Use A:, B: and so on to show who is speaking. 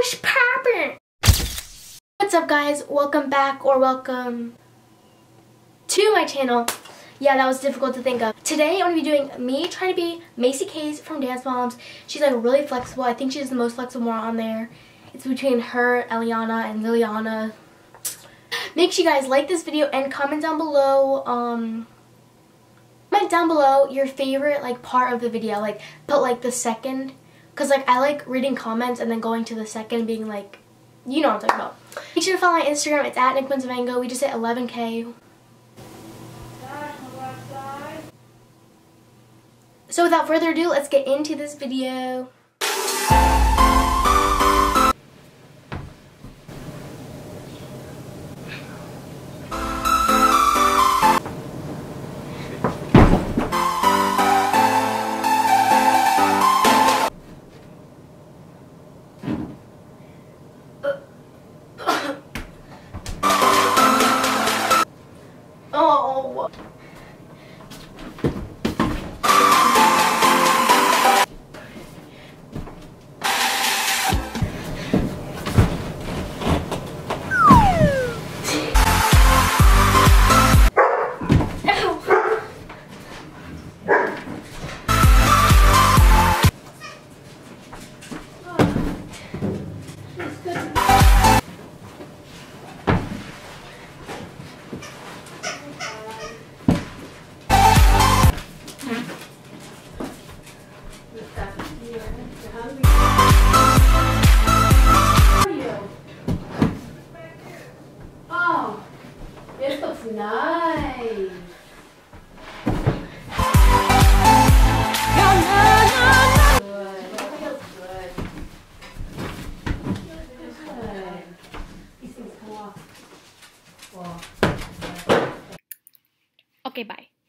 A: What's? What's up guys? Welcome back or welcome to my channel. Yeah, that was difficult to think of. Today I'm going to be doing me trying to be Maesi Caes from Dance Moms. She's like really flexible. I think she's the most flexible one on there. It's between her, Elliana, and Lilliana. Make sure you guys like this video and comment down below um, comment down below your favorite like part of the video like put like the second because like I like reading comments and then going to the second being like you know what I'm talking about. Make sure to follow my Instagram. It's at Nick. We just hit 11k. So without further ado, let's get into this video.
B: Off. Well,
A: Okay, bye.